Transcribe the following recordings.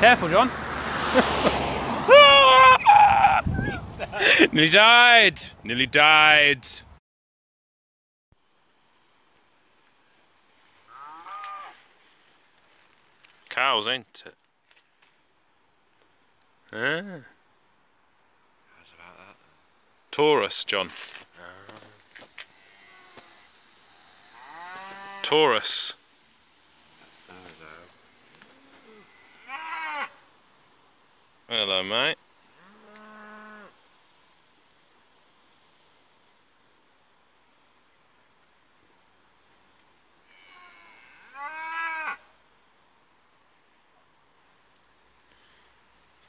Careful, John. Nearly died. Nearly died. Cows, ain't it? Ah. How's about that? Taurus, John. Taurus. Hello, mate.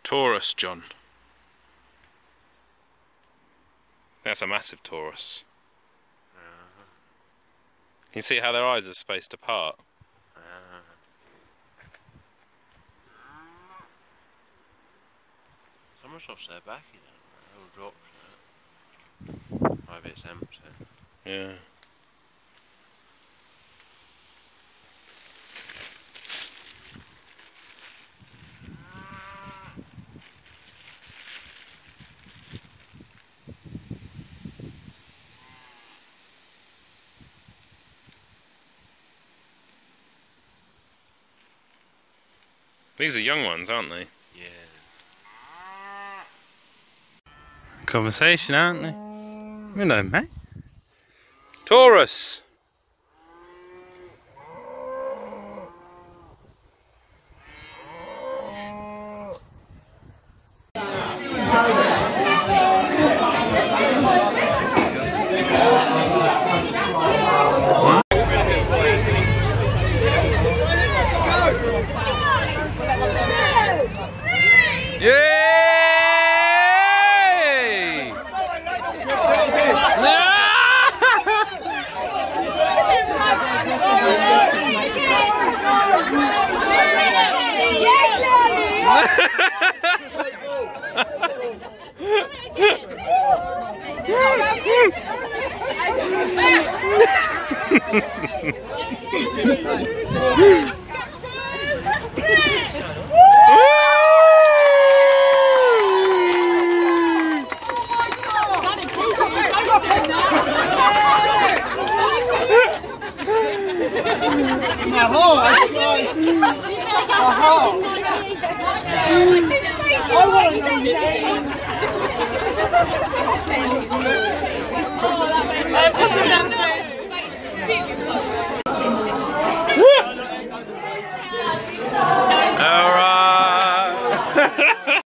Taurus, John. That's a massive Taurus. Can you see how their eyes are spaced apart? Their back, you know. All dropped. Maybe it's empty. Yeah. These are young ones, aren't they? Conversation, aren't they? Hello, mate. Taurus. It's my home. It's my home. Feliz.